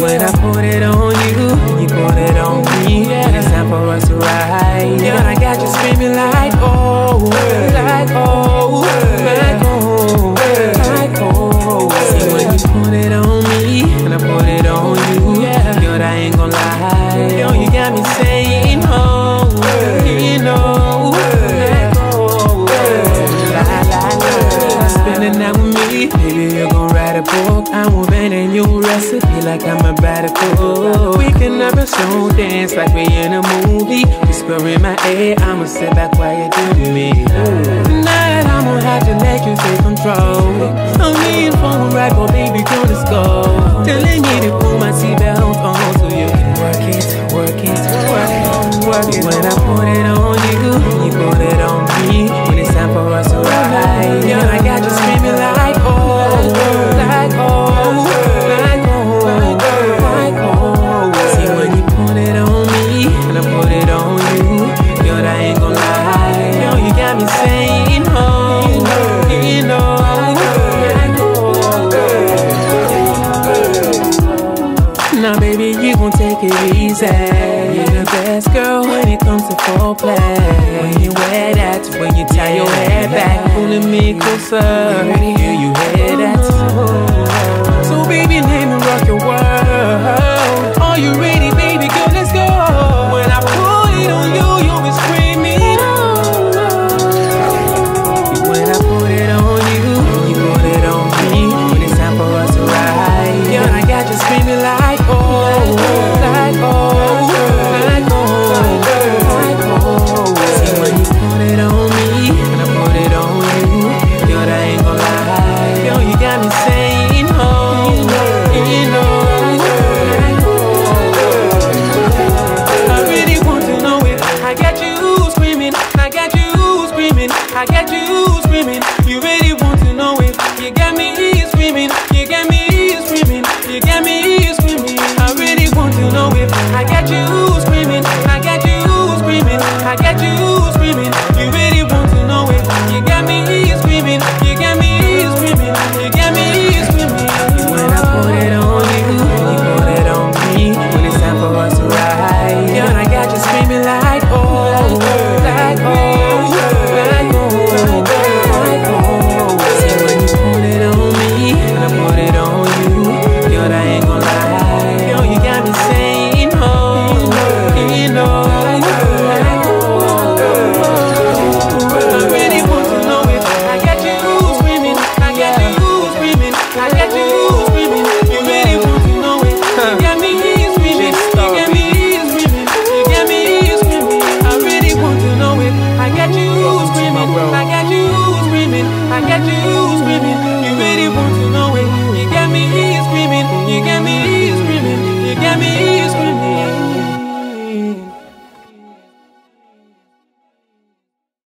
When I put it on you, you put it on me. Yeah. It's time for us to ride. Yeah, and I got you screaming like oh, like oh, like oh, like oh. See when you put it on me, and I put it on you. Yeah, girl, I ain't gonna lie. Yo, you got me saying oh, you know. Like, oh, la, la, la. Spending out with me, baby, you gon' ride a bull. I will bend a new recipe like I'm to cook. We can have a slow dance like we in a movie. Whisper in my ear, I'ma sit back while you do me. Tonight I'ma have to let you take control. I'm leaning for a ride, but baby, girl, let's go. Telling me to pull my seatbelt on so you can work it, work it, work it, work it. When I put Now, baby, you gon' take it easy. You're the best girl when it comes to foreplay. When you wear that, when you tie your hair back, pulling me closer. When do you wear that? So, baby, let me rock your world. Are you ready, baby girl? Let's go. When I pull it on you, you'll be screaming. screaming. You really want to know it. You get me screaming. You get me screaming. You get me screaming.